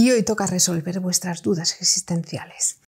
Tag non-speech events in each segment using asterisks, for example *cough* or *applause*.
y hoy toca resolver vuestras dudas existenciales.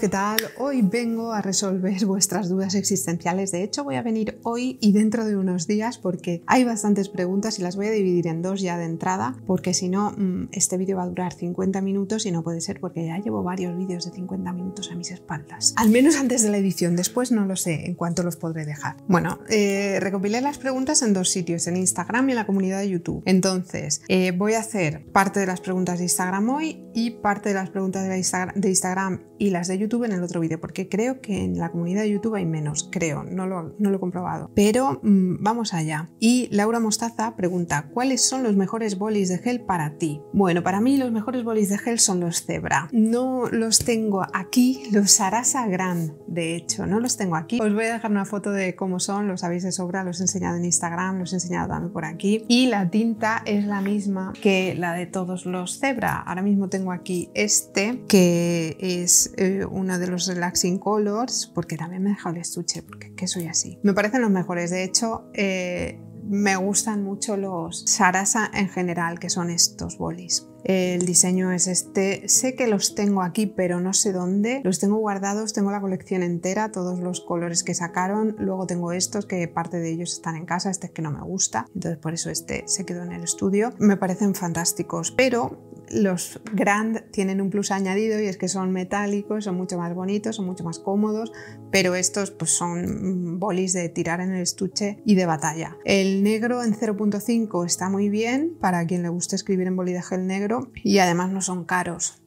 ¿Qué tal? Hoy vengo a resolver *laughs* vuestras dudas existenciales. De hecho, voy a venir hoy y dentro de unos días porque hay bastantes preguntas y las voy a dividir en dos ya de entrada, porque si no, mm, este vídeo va a durar 50 minutos y no puede ser porque ya llevo varios vídeos de 50 minutos a mis espaldas. Al menos antes de la edición, después no lo sé en cuánto los podré dejar. Bueno, eh, recopilé las preguntas en dos sitios, en Instagram y en la comunidad de YouTube. Entonces, eh, voy a hacer parte de las preguntas de Instagram hoy y parte de las preguntas de Instagram y las de YouTube en el otro vídeo, porque creo que en la comunidad de YouTube hay menos, creo, no lo, no lo he comprobado. Pero mm, vamos allá. Y Laura Mostaza pregunta, ¿cuáles son los mejores bolis de gel para ti? Bueno, para mí los mejores bolis de gel son los Zebra. No los tengo aquí, los Sarasa Grand, de hecho, no los tengo aquí. Os voy a dejar una foto de cómo son, los sabéis de sobra, los he enseñado en Instagram, los he enseñado también por aquí. Y la tinta es la misma que la de todos los Zebra. Ahora mismo tengo aquí este, que es eh, uno de los Relaxing Colors, porque también me he dejado el estuche, porque que soy así. Me parecen los mejores, de hecho, eh, me gustan mucho los Sarasa en general, que son estos bolis. El diseño es este. Sé que los tengo aquí, pero no sé dónde. Los tengo guardados, tengo la colección entera, todos los colores que sacaron. Luego tengo estos, que parte de ellos están en casa, este es que no me gusta. Entonces por eso este se quedó en el estudio. Me parecen fantásticos, pero los Grand tienen un plus añadido y es que son metálicos, son mucho más bonitos, son mucho más cómodos, pero estos pues son bolis de tirar en el estuche y de batalla. El negro en 0.5 está muy bien para quien le guste escribir en boli de gel negro y además no son caros.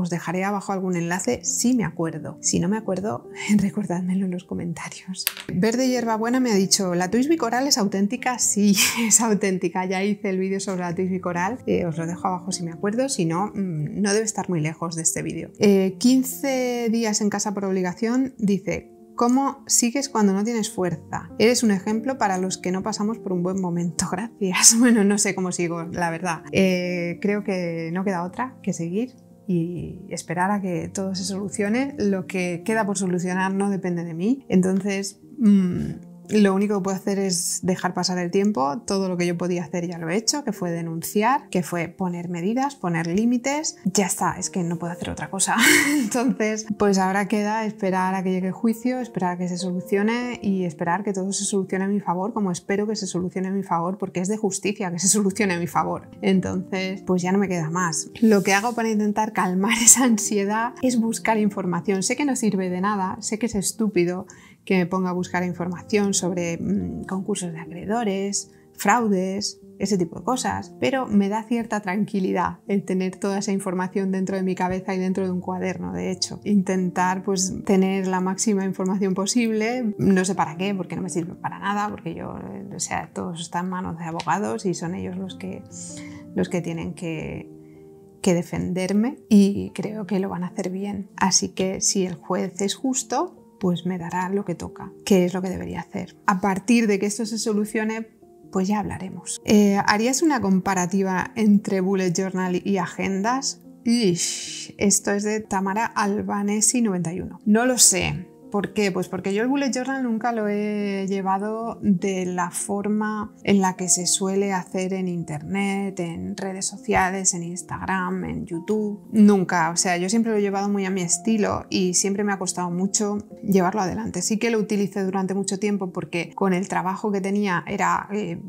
Os dejaré abajo algún enlace si me acuerdo. Si no me acuerdo, *laughs* recordádmelo en los comentarios. Verde Hierbabuena me ha dicho, ¿la Twisby Coral es auténtica? Sí, *laughs* es auténtica. Ya hice el vídeo sobre la Twisby Coral. Eh, os lo dejo abajo si me acuerdo. Si no, mm, no debe estar muy lejos de este vídeo. 15 eh, días en casa por obligación dice, ¿Cómo sigues cuando no tienes fuerza? Eres un ejemplo para los que no pasamos por un buen momento. *laughs* Gracias. Bueno, no sé cómo sigo, la verdad. Eh, creo que no queda otra que seguir y esperar a que todo se solucione. Lo que queda por solucionar no depende de mí. Entonces, mm, lo único que puedo hacer es dejar pasar el tiempo. Todo lo que yo podía hacer ya lo he hecho, que fue denunciar, que fue poner medidas, poner límites. Ya está, es que no puedo hacer otra cosa. *laughs* Entonces, pues ahora queda esperar a que llegue el juicio, esperar a que se solucione y esperar que todo se solucione a mi favor, como espero que se solucione a mi favor, porque es de justicia que se solucione a mi favor. Entonces, pues ya no me queda más. Lo que hago para intentar calmar *laughs* esa ansiedad es buscar información. Sé que no sirve de nada, sé que es estúpido, que me ponga a buscar información sobre mm, concursos de acreedores, fraudes, ese tipo de cosas, pero me da cierta tranquilidad el tener toda esa información dentro de mi cabeza y dentro de un cuaderno, de hecho. Intentar pues tener la máxima información posible, no sé para qué, porque no me sirve para nada, porque yo, o sea, todo está en manos de abogados y son ellos los que, los que tienen que, que defenderme y creo que lo van a hacer bien. Así que si el juez es justo, pues me dará lo que toca, que es lo que debería hacer. A partir de que esto se solucione, pues ya hablaremos. Eh, ¿Harías una comparativa entre Bullet Journal y agendas? esto es de Tamara Albanesi 91. No lo sé. ¿Por qué? Pues porque yo el bullet journal nunca lo he llevado de la forma en la que se suele hacer en internet, en redes sociales, en Instagram, en YouTube. Nunca, o sea, yo siempre lo he llevado muy a mi estilo y siempre me ha costado mucho llevarlo adelante. Sí que lo utilicé durante mucho tiempo porque con el trabajo que tenía era... Eh,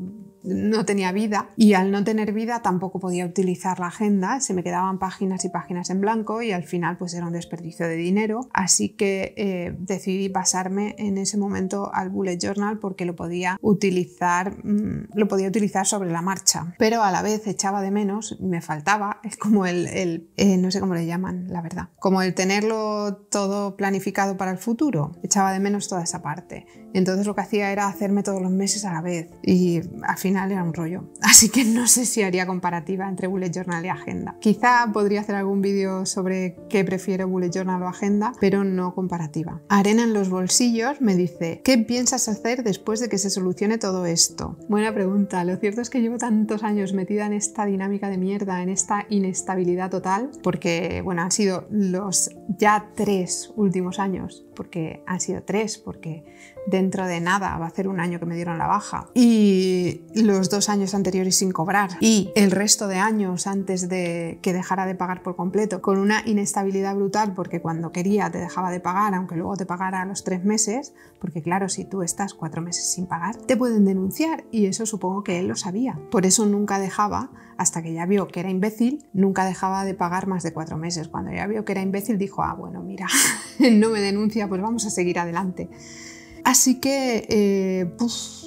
no tenía vida y al no tener vida tampoco podía utilizar la agenda, se me quedaban páginas y páginas en blanco y al final pues era un desperdicio de dinero, así que eh, decidí pasarme en ese momento al bullet journal porque lo podía utilizar, mm, lo podía utilizar sobre la marcha, pero a la vez echaba de menos, me faltaba, es como el, eh, no sé cómo le llaman, la verdad, como el tenerlo todo planificado para el futuro, echaba de menos toda esa parte. Entonces lo que hacía era hacerme todos los meses a la vez y al final era un rollo. *laughs* Así que no sé si haría comparativa entre Bullet Journal y Agenda. Quizá podría hacer algún vídeo sobre qué prefiero Bullet Journal o Agenda, pero no comparativa. Arena en los bolsillos me dice, ¿qué piensas hacer después de que se solucione todo esto? Buena pregunta. Lo cierto es que llevo tantos años metida en esta dinámica de mierda, en esta inestabilidad total, porque, bueno, han sido los ya tres últimos años, porque han sido tres, porque dentro de nada va a ser un año que me dieron la baja. Y los dos años anteriores sin cobrar. Y el resto de años antes de que dejara de pagar por completo con una inestabilidad brutal porque cuando quería te dejaba de pagar aunque luego te pagara a los tres meses porque claro si tú estás cuatro meses sin pagar te pueden denunciar y eso supongo que él lo sabía. Por eso nunca dejaba hasta que ya vio que era imbécil nunca dejaba de pagar más de cuatro meses. Cuando ya vio que era imbécil dijo ah bueno mira *laughs* *laughs* no me denuncia pues vamos a seguir adelante Así que, eh,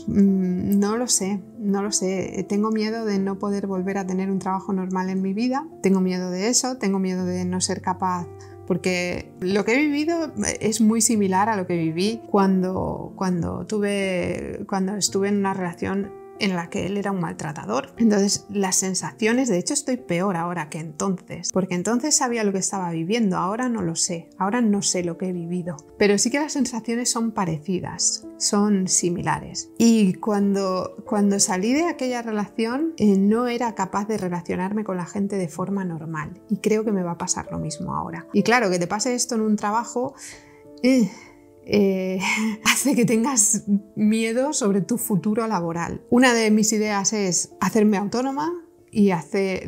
mm, no lo sé, no lo sé. Tengo miedo de no poder volver a tener un trabajo normal en mi vida. Tengo miedo de eso, tengo miedo de no ser capaz porque lo que he vivido es muy similar a lo que viví cuando, cuando, tuve, cuando estuve en una relación en la que él era un maltratador. Entonces, las sensaciones, de hecho estoy peor ahora que entonces, porque entonces sabía lo que estaba viviendo, ahora no lo sé, ahora no sé lo que he vivido, pero sí que las sensaciones son parecidas, son similares. Y cuando, cuando salí de aquella relación, eh, no era capaz de relacionarme con la gente de forma normal, y creo que me va a pasar lo mismo ahora. Y claro, que te pase esto en un trabajo... Eh, eh, *laughs* hace que tengas miedo sobre tu futuro laboral. Una de mis ideas es hacerme autónoma y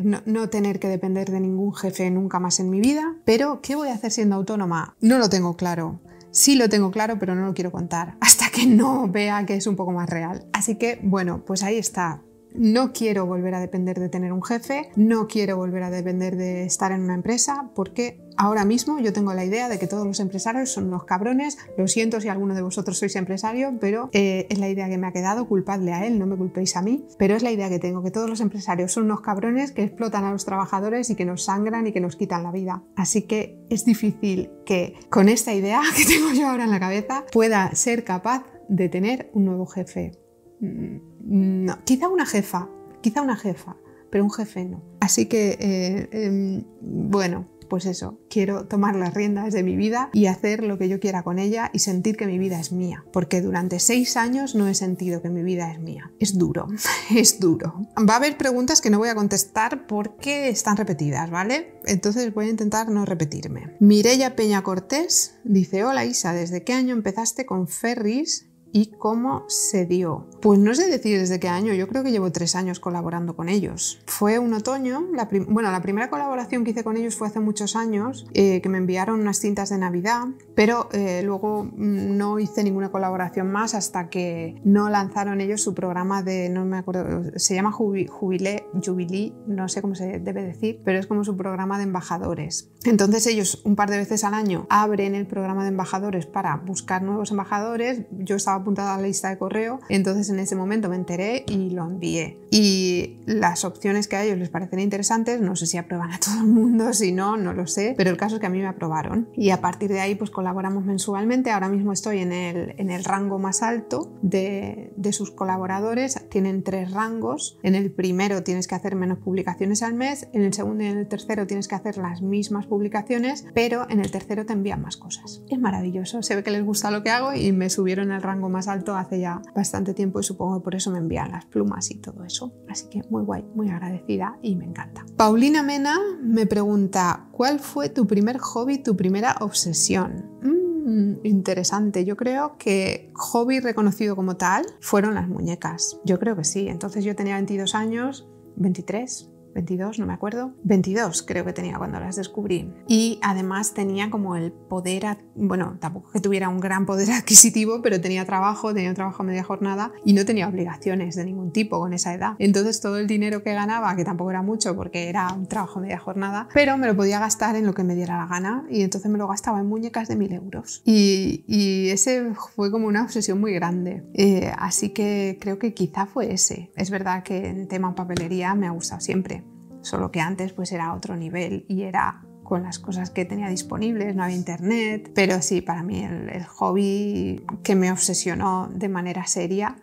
no, tener que depender de ningún jefe nunca más en mi vida. Pero, ¿qué voy a hacer siendo autónoma? No lo tengo claro. Sí lo tengo claro, pero no lo quiero contar *laughs* hasta que no vea que es un poco más real. Así que, bueno, pues ahí está. No quiero volver a depender de tener un jefe, no quiero volver a depender de estar en una empresa, porque ahora mismo yo tengo la idea de que todos los empresarios son unos cabrones. Lo siento si alguno de vosotros sois empresario, pero eh, es la idea que me ha quedado, culpadle a él, no me culpéis a mí, pero es la idea que tengo, que todos los empresarios son unos cabrones que explotan a los trabajadores y que nos sangran y que nos quitan la vida. Así que es difícil que con esta idea *laughs* que tengo yo ahora en la cabeza pueda ser capaz de tener un nuevo jefe. Mm, no, quizá una jefa, quizá una jefa, pero un jefe no. Así que, eh, em, bueno, pues eso, quiero tomar las riendas de mi vida y hacer lo que yo quiera con ella y sentir que mi vida es mía, porque durante seis años no he sentido que mi vida es mía. Es duro, *laughs* es duro. Va a haber preguntas que no voy a contestar porque están repetidas, ¿vale? Entonces voy a intentar no repetirme. Mireya Peña Cortés dice, hola Isa, ¿desde qué año empezaste con Ferris y cómo se dio. Pues no sé decir desde qué año, yo creo que llevo tres años colaborando con ellos. Fue un otoño, bueno, la primera colaboración que hice con ellos fue hace muchos años, eh, que me enviaron unas cintas de Navidad, pero eh, luego no hice ninguna colaboración más hasta que no lanzaron ellos su programa de, no me acuerdo, se llama Jubilé, Jubilee, no sé cómo se debe decir, pero es como su programa de embajadores. Entonces ellos un par de veces al año abren el programa de embajadores para buscar nuevos embajadores. Yo estaba apuntada a la lista de correo, entonces en ese momento me enteré y lo envié. Y las opciones que a ellos les parecen interesantes, no sé si aprueban a *laughs* todo el mundo, si no, no lo sé, pero el caso es que a mí me aprobaron. Y a partir de ahí pues colaboramos mensualmente, ahora mismo estoy en el, en el rango más alto de, de sus colaboradores, tienen tres rangos, en el primero tienes que hacer menos publicaciones al mes, en el segundo y en el tercero tienes que hacer las mismas publicaciones, pero en el tercero te envían más cosas. Es maravilloso, se ve que les gusta lo que hago y me subieron el rango más alto hace ya bastante tiempo y supongo que por eso me envían las plumas y todo eso. Así que muy guay, muy agradecida y me encanta. Paulina Mena me pregunta, ¿cuál fue tu primer hobby, tu primera obsesión? Mm, interesante. Yo creo que hobby reconocido como tal fueron las muñecas. Yo creo que sí. Entonces yo tenía 22 años, 23, 22, no me acuerdo, 22 creo que tenía cuando las descubrí. Y además tenía como el poder, bueno, tampoco que tuviera un gran poder *laughs* adquisitivo, pero tenía trabajo, tenía un trabajo media jornada y no tenía obligaciones de ningún tipo con esa edad. Entonces todo el dinero que ganaba, que tampoco era mucho porque era un trabajo media jornada, pero me lo podía gastar en lo que me diera la gana y entonces me lo gastaba en muñecas de mil euros. Y, y ese fue como una obsesión muy grande. Eh, así que creo que quizá fue ese. Es verdad que en tema papelería me ha gustado siempre solo que antes pues era otro nivel y era con las cosas que tenía disponibles, no había internet, pero sí, para mí el, hobby que me obsesionó de manera seria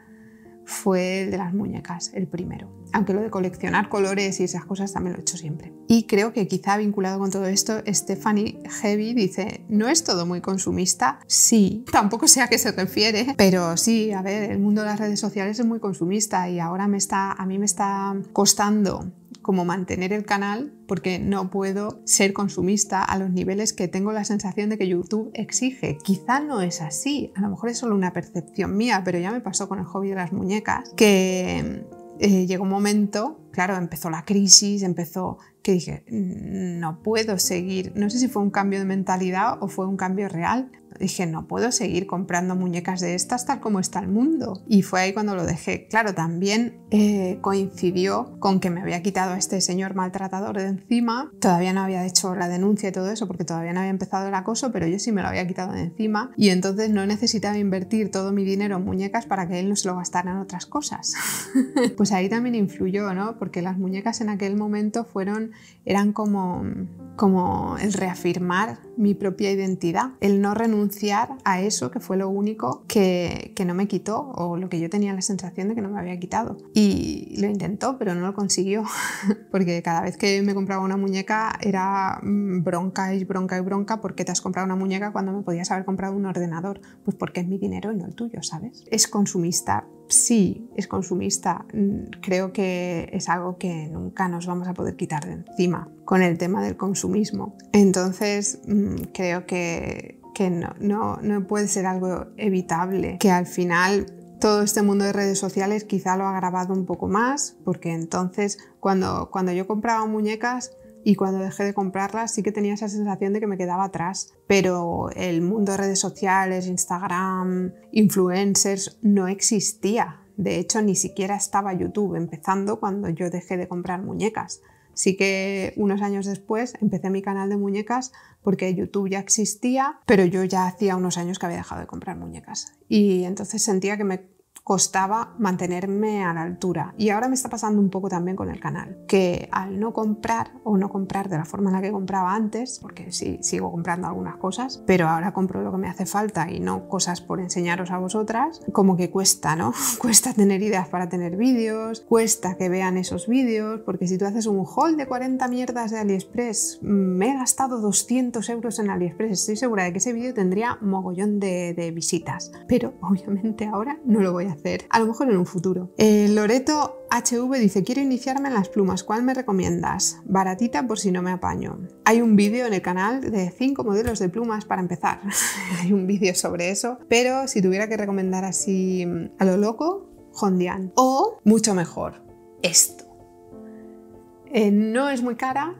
fue el de las muñecas, el primero. Aunque lo de coleccionar colores y esas cosas también lo he hecho siempre. Y creo que quizá vinculado con todo esto, Stephanie Heavy dice, ¿no es todo muy consumista? Sí, tampoco sé a qué se refiere, pero sí, a ver, el mundo de las redes sociales es muy consumista y ahora me está, a mí me está costando como mantener el canal porque no puedo ser consumista a los niveles que tengo la sensación de que YouTube exige. Quizá no es así, a lo mejor es solo una percepción mía, pero ya me pasó con el hobby de las muñecas, que eh, llegó un momento, claro, empezó la crisis, empezó que dije, no puedo seguir, no sé si fue un cambio de mentalidad o fue un cambio real, dije, no puedo seguir comprando muñecas de estas tal como está el mundo. Y fue ahí cuando lo dejé. Claro, también eh, coincidió con que me había quitado a este señor maltratador de encima. Todavía no había hecho la denuncia y todo eso porque todavía no había empezado el acoso, pero yo sí me lo había quitado de encima. Y entonces no necesitaba invertir todo mi dinero en muñecas para que él no se lo gastara en otras cosas. *laughs* pues ahí también influyó, ¿no? Porque las muñecas en aquel momento fueron, eran como, como el reafirmar mi propia identidad, el no renunciar a eso que fue lo único que, que, no me quitó o lo que yo tenía la sensación de que no me había quitado. Y lo intentó, pero no lo consiguió, *laughs* porque cada vez que me compraba una muñeca era mm, bronca y bronca y bronca, ¿por qué te has comprado una muñeca cuando me podías haber comprado un ordenador? Pues porque es mi dinero y no el tuyo, ¿sabes? Es consumista, sí, es consumista. Mm, creo que es algo que nunca nos vamos a poder quitar de encima con el tema del consumismo. Entonces, mm, creo que, no, no, puede ser algo evitable, que al final todo este mundo de redes sociales quizá lo ha agravado un poco más, porque entonces cuando, cuando yo compraba muñecas y cuando dejé de comprarlas sí que tenía esa sensación de que me quedaba atrás, pero el mundo de redes sociales, Instagram, influencers no existía. De hecho, ni siquiera estaba YouTube empezando cuando yo dejé de comprar muñecas. Sí que unos años después empecé mi canal de muñecas porque YouTube ya existía, pero yo ya hacía unos años que había dejado de comprar muñecas. Y entonces sentía que me costaba mantenerme a la altura. Y ahora me está pasando un poco también con el canal, que al no comprar o no comprar de la forma en la que compraba antes, porque sí sigo comprando algunas cosas, pero ahora compro lo que me hace falta y no cosas por enseñaros a vosotras, como que cuesta, ¿no? *laughs* cuesta tener ideas para tener vídeos, cuesta que vean esos vídeos, porque si tú haces un haul de 40 mierdas de AliExpress, me he gastado 200 euros en AliExpress, estoy segura de que ese vídeo tendría mogollón de, de visitas, pero *laughs* obviamente ahora no lo voy a hacer, a lo mejor en un futuro. Eh, Loreto HV dice, quiero iniciarme en las plumas, ¿cuál me recomiendas? Baratita por si no me apaño. Hay un vídeo en el canal de 5 modelos de plumas para empezar. *laughs* Hay un vídeo sobre eso, pero si tuviera que recomendar así a lo loco, Hondian. O, mucho mejor, esto. Eh, no es muy cara,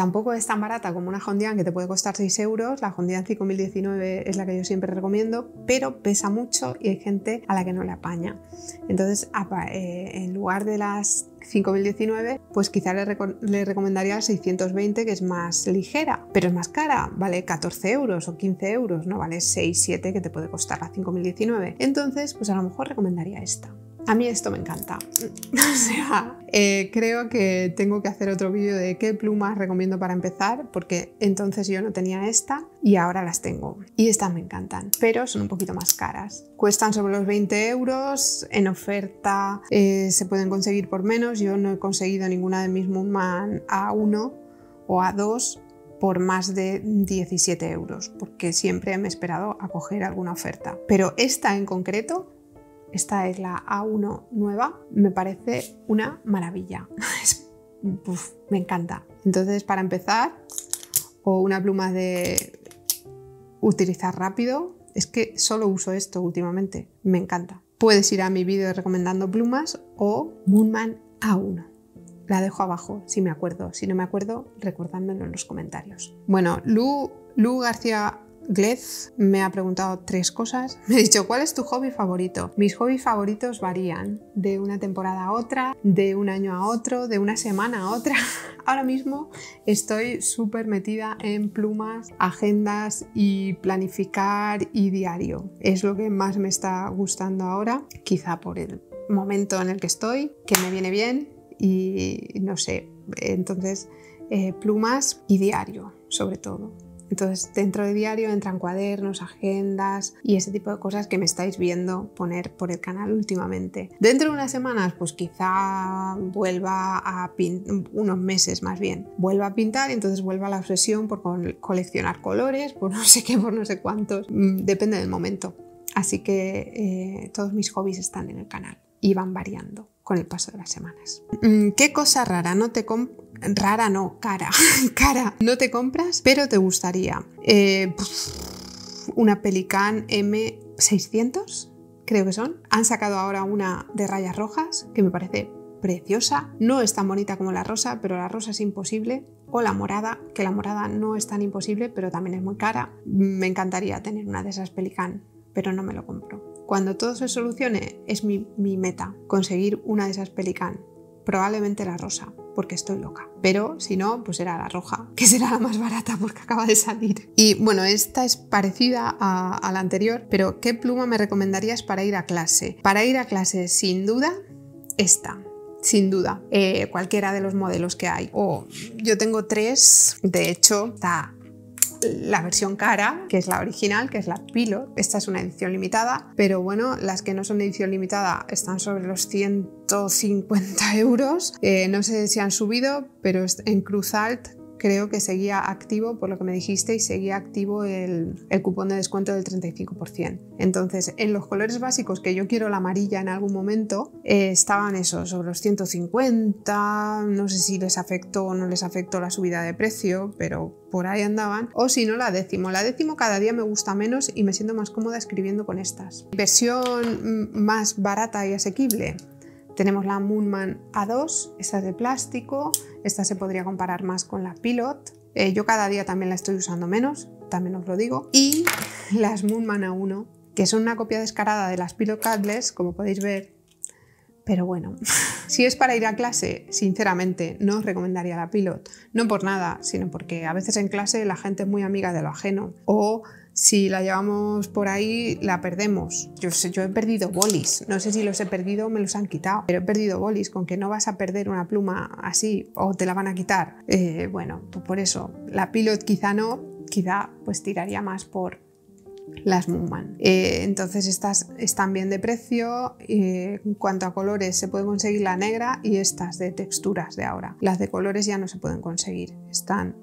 Tampoco es tan barata como una Hondian que te puede costar 6 euros. La Hondian 5019 es la que yo siempre recomiendo, pero pesa mucho y hay gente a la que no le apaña. Entonces, eh, en lugar de las 5019, pues quizá le, recomendaría la 620, que es más ligera, pero es más cara, vale 14 euros o 15 euros, no vale 6, 7 que te puede costar la 5019. Entonces, pues a lo mejor recomendaría esta. A mí esto me encanta. *laughs* o sea, eh, creo que tengo que hacer otro vídeo de qué plumas recomiendo para empezar, porque entonces yo no tenía esta y ahora las tengo. Y estas me encantan, pero son un poquito más caras. Cuestan sobre los 20 euros, en oferta eh, se pueden conseguir por menos. Yo no he conseguido ninguna de mis Moonman A1 o A2 por más de 17 euros, porque siempre me he esperado a coger alguna oferta. Pero esta en concreto esta es la A1 nueva, me parece una maravilla. *laughs* me encanta. Entonces, para empezar, o una pluma de utilizar rápido, es que solo uso esto últimamente, me encanta. Puedes ir a mi vídeo recomendando plumas o Moonman A1. La dejo abajo si me acuerdo. Si no me acuerdo, recordádmelo en los comentarios. Bueno, Lu, Lu García Glez me ha preguntado tres cosas. *laughs* Me ha dicho, ¿cuál es tu hobby favorito? Mis hobbies favoritos varían de una temporada a otra, de un año a otro, de una semana a otra. *laughs* Ahora mismo estoy súper metida en plumas, agendas y planificar y diario. Es lo que más me está gustando ahora, quizá por el momento en el que estoy, que me viene bien y no sé. Entonces, eh, plumas y diario, sobre todo Entonces, dentro de diario entran cuadernos, agendas y ese tipo de cosas que me estáis viendo poner por el canal últimamente. Dentro de unas semanas, pues quizá vuelva a pintar, unos meses más bien, vuelva a pintar y entonces vuelva la obsesión por coleccionar colores, por *laughs* no sé qué, por no sé cuántos. Mm, depende del momento. Así que eh, todos mis hobbies están en el canal y van variando con el paso de las semanas. Mm, ¿Qué cosa rara no te rara no, cara, *laughs* cara, no te compras, pero te gustaría? Eh, una Pelican M600, creo que son. Han sacado ahora una de rayas rojas que me parece preciosa. No es tan bonita como la rosa, pero la rosa es imposible. O la morada, que la morada no es tan imposible, pero también es muy cara. Me encantaría tener una de esas Pelican, pero no me lo compro. Cuando todo se solucione, es mi, meta, conseguir una de esas Pelican. Probablemente la rosa, porque estoy loca. Pero si no, pues será la roja, *laughs* que será la más barata porque acaba de salir. Y bueno, esta es parecida a, la anterior, pero ¿qué pluma me recomendarías para ir a clase? Para ir a clase, sin duda, esta sin duda, eh, cualquiera de los modelos que hay. O yo tengo tres, de hecho, está la versión cara, que es la original, que es la Pilot. Esta es una edición limitada, pero bueno, las que no son edición limitada están sobre los 150 euros. Eh, no sé si han subido, pero en Cruz Alt creo que seguía activo, por lo que me dijiste, y seguía activo el, cupón de descuento del 35%. Entonces, en los colores básicos que yo quiero la amarilla en algún momento, eh, estaban esos, sobre los 150, no sé si les afectó o no les afectó la subida de precio, pero por ahí andaban. O si no, la décimo. La décimo cada día me gusta menos y me siento más cómoda escribiendo con estas. Versión más barata y asequible. Tenemos la Moonman A2, esta es de plástico, esta se podría comparar más con la Pilot. Eh, yo cada día también la estoy usando menos, también os lo digo. Y las Moonman A1, que son una copia descarada de las Pilot Cadless, como podéis ver. Pero bueno, *laughs* si es para ir a clase, sinceramente no os recomendaría la Pilot. No por nada, sino porque a veces en clase la gente es muy amiga de lo ajeno. O si la llevamos por ahí, la perdemos. Yo, sé, yo he perdido bolis, no sé si los he perdido o me los han quitado, pero he perdido bolis, con que no vas a perder una pluma así o te la van a quitar. Eh, bueno, por eso, la Pilot quizá no, quizá pues tiraría más por las Moonman. Eh, entonces estas están bien de precio. En cuanto a colores se puede conseguir la negra y estas de texturas de ahora. Las de colores ya no se pueden conseguir. Están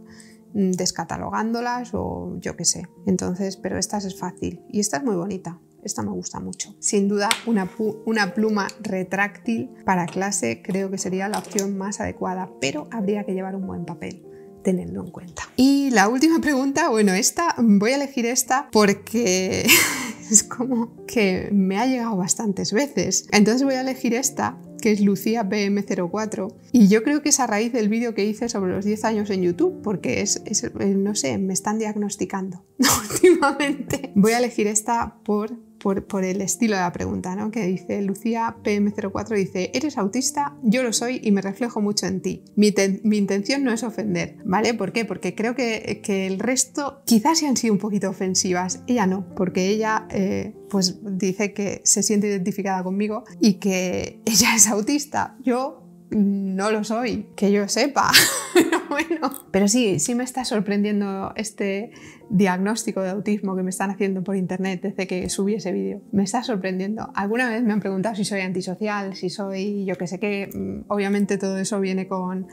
descatalogándolas o yo qué sé. Entonces, pero esta es fácil y esta es muy bonita. Esta me gusta mucho. Sin duda, una, una, pluma retráctil para clase creo que sería la opción más adecuada, pero habría que llevar un buen papel tenedlo en cuenta. Y la última pregunta, bueno, esta, voy a elegir esta porque *laughs* es como que me ha llegado bastantes veces. Entonces voy a elegir esta que es Lucía PM04. Y yo creo que es a raíz del vídeo que hice sobre los 10 años en YouTube, porque es, eh, no sé, me están diagnosticando *laughs* últimamente. Voy a elegir esta por por, el estilo de la pregunta, ¿no? que dice Lucía PM04, dice, ¿eres autista? Yo lo soy y me reflejo mucho en ti. Mi, intención no es ofender, ¿vale? ¿Por qué? Porque creo que, el resto quizás se han sido un poquito ofensivas, ella no, porque ella eh, pues dice que se siente identificada conmigo y que *laughs* ella es autista. Yo no lo soy, que yo sepa. *laughs* *laughs* bueno. Pero sí, sí me está sorprendiendo este diagnóstico de autismo que me están haciendo por internet desde que subí ese vídeo. Me está sorprendiendo. Alguna vez me han preguntado si soy antisocial, si soy yo que sé qué. Mm, obviamente todo eso viene con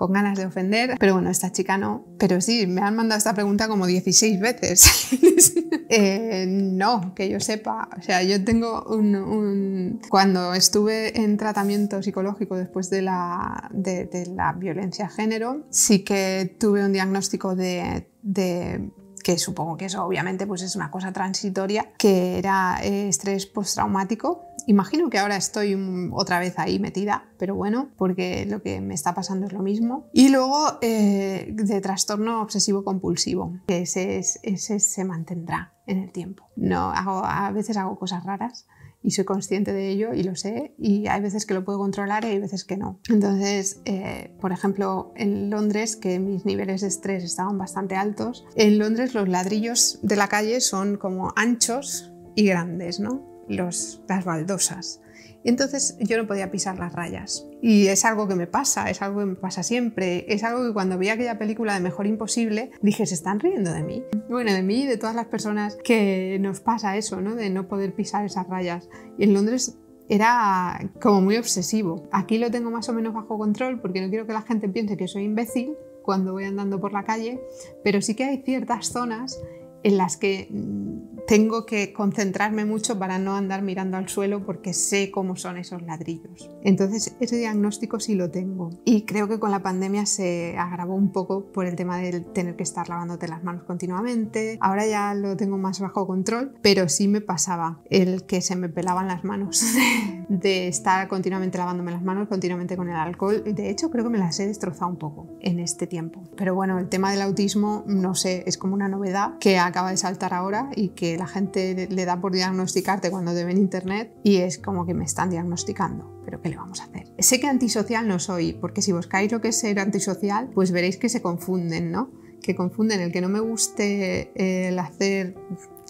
con ganas de ofender, pero bueno, esta chica no. Pero sí, me han mandado esta pregunta como 16 veces. *laughs* Eh, no, que yo sepa. O sea, yo tengo un, Cuando estuve en tratamiento psicológico después de la, de, la violencia de género, sí que tuve un diagnóstico de, de que supongo que eso obviamente pues es una cosa transitoria, que era eh, estrés postraumático Imagino que ahora estoy otra vez ahí metida, pero bueno, porque lo que me está pasando es lo mismo. Y luego eh, de trastorno obsesivo compulsivo, que ese, se mantendrá en el tiempo. No, a veces hago cosas raras y soy consciente de ello y lo sé y hay veces que lo puedo controlar y hay veces que no. Entonces, eh, por ejemplo, en Londres, que mis niveles de estrés estaban bastante altos, en Londres los ladrillos de la calle son como anchos y grandes, ¿no? Las baldosas. Entonces yo no podía pisar las rayas. Y es algo que me pasa, es algo que me pasa siempre. Es algo que cuando vi aquella película de Mejor Imposible dije, se están riendo de mí. Bueno, de mí y de todas las personas que nos pasa eso, ¿no? De no poder pisar esas rayas. Y en Londres era como muy obsesivo. Aquí lo tengo más o menos bajo control porque no quiero que la gente piense que soy imbécil cuando voy andando por la calle, pero sí que hay ciertas zonas en las que mm, tengo que concentrarme mucho para no andar mirando al suelo porque sé cómo son esos ladrillos. Entonces ese diagnóstico sí lo tengo y creo que con la pandemia se agravó un poco por el tema de tener que estar lavándote las manos continuamente. Ahora ya lo tengo más bajo control, pero sí me pasaba el que se me pelaban las manos *laughs* de estar continuamente lavándome las manos, continuamente con el alcohol. De hecho creo que me las he destrozado un poco en este tiempo. Pero bueno, el tema del autismo, no sé, es como una novedad que acaba de saltar ahora y que la gente le da por diagnosticarte cuando te ven internet y es como que me están diagnosticando. Pero ¿qué le vamos a hacer? Sé que antisocial no soy, porque si buscáis lo que es ser antisocial, pues veréis que se confunden, ¿no? Que confunden el que no me guste el hacer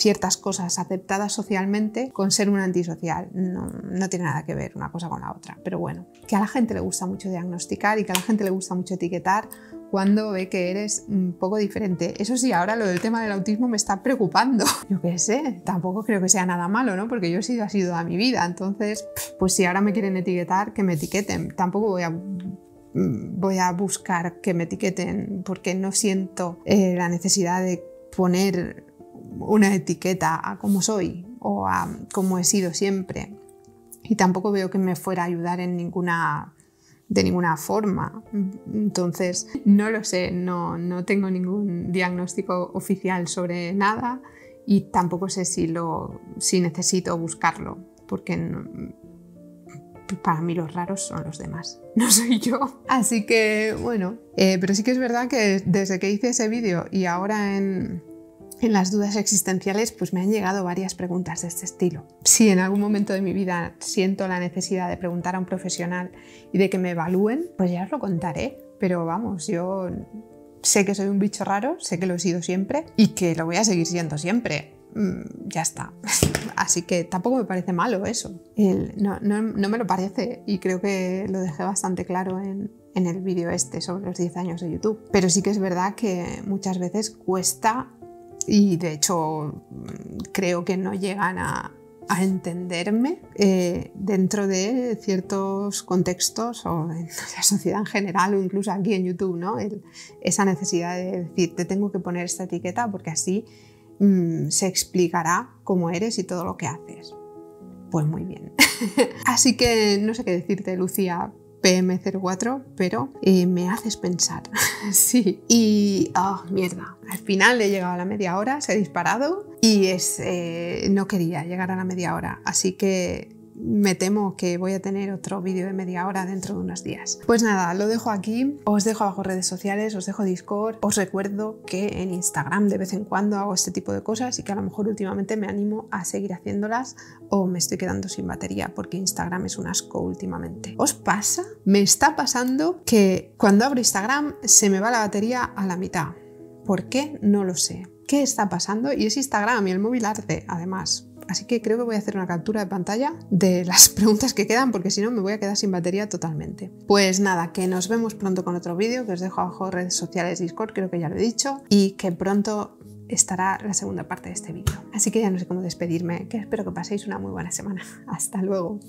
ciertas cosas aceptadas socialmente con ser un antisocial. No, no, tiene nada que ver una cosa con la otra. Pero bueno, que a la gente le gusta mucho diagnosticar y que a la gente le gusta mucho etiquetar cuando ve que eres un poco diferente. Eso sí, ahora lo del tema del autismo me está preocupando. *laughs* Yo qué sé, tampoco creo que sea nada malo, ¿no? Porque yo he sido así toda mi vida. Entonces, pues si ahora me quieren etiquetar, que me etiqueten. Tampoco voy a voy a buscar que me etiqueten porque no siento eh, la necesidad de poner una etiqueta a cómo soy o a cómo he sido siempre. Y tampoco veo que me fuera a ayudar en ninguna de ninguna forma. Entonces, no lo sé, no, no tengo ningún diagnóstico oficial sobre nada y tampoco sé si, lo, si necesito buscarlo, porque para mí los raros son los demás, *laughs* no soy yo. Así que, bueno, eh, pero sí que es verdad que desde que hice ese vídeo y ahora en, en las dudas existenciales pues me han llegado varias preguntas de este estilo. Si en algún momento de mi vida siento la necesidad de preguntar a un profesional y de que me evalúen, pues ya os lo contaré. Pero vamos, yo sé que soy un bicho raro, sé que lo he sido siempre y que lo voy a seguir siendo siempre. Mm, ya está. *laughs* Así que tampoco me parece malo eso. no, me lo parece y creo que lo dejé bastante claro en, en el vídeo este sobre los 10 años de YouTube. Pero sí que es verdad que muchas veces cuesta y de hecho creo que no llegan a, entenderme eh, dentro de ciertos contextos o en *laughs* la sociedad en general o incluso aquí en YouTube, ¿no? esa necesidad de decir, te tengo que poner esta etiqueta porque así mm, se explicará cómo eres y todo lo que haces. Pues muy bien. *laughs* así que no sé qué decirte, Lucía, PM04, pero eh, me haces pensar. *laughs* sí. Y, oh, mierda. Al final he llegado a la media hora, se ha disparado y es, eh, no quería llegar a la media hora. Así que me temo que voy a tener otro vídeo de media hora dentro de unos días. Pues nada, lo dejo aquí, os dejo abajo redes sociales, os dejo Discord, os recuerdo que en Instagram de vez en cuando hago este tipo de cosas y que a lo mejor últimamente me animo a seguir haciéndolas o me estoy quedando sin batería porque Instagram es un asco últimamente. ¿Os pasa? Me está pasando que cuando abro Instagram se me va la batería a la mitad. ¿Por qué? No lo sé. ¿Qué está pasando? Y es Instagram y el móvil arde, además. Así que creo que voy a hacer una captura de pantalla de las *laughs* preguntas que quedan porque si no me voy a quedar sin batería totalmente. Pues nada, que nos vemos pronto con otro vídeo, que os dejo abajo redes sociales, Discord, creo que ya lo he dicho, y que pronto estará la segunda parte de este vídeo. Así que ya no sé cómo despedirme, que espero que paséis una muy buena semana. *laughs* Hasta luego.